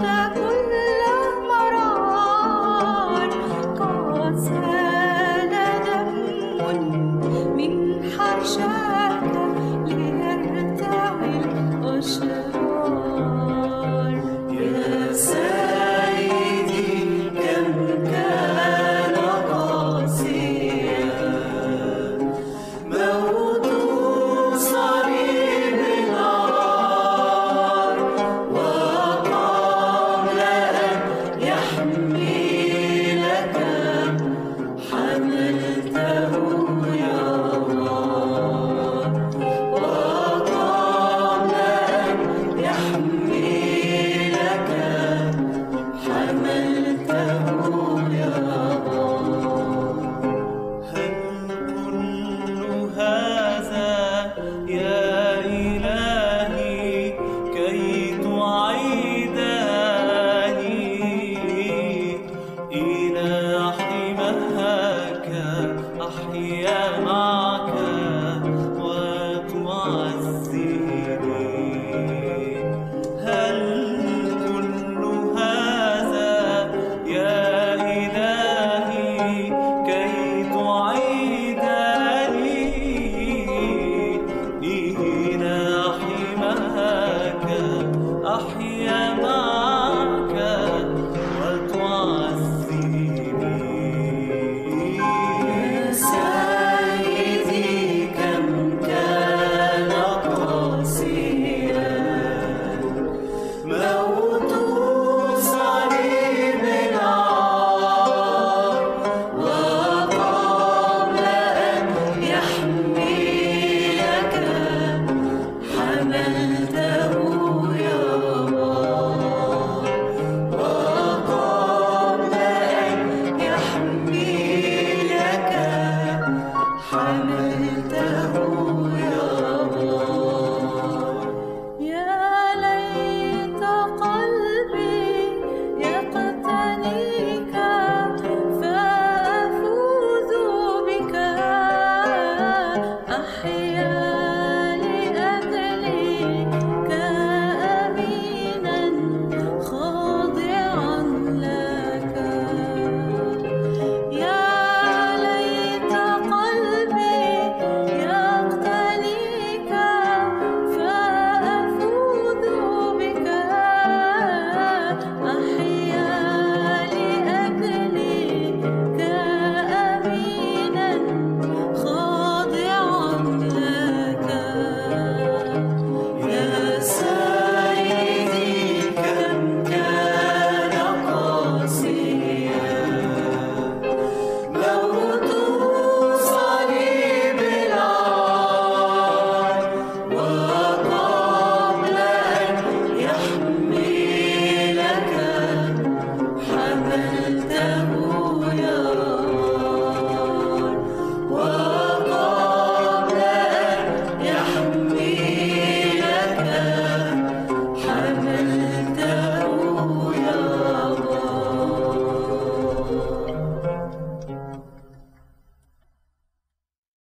the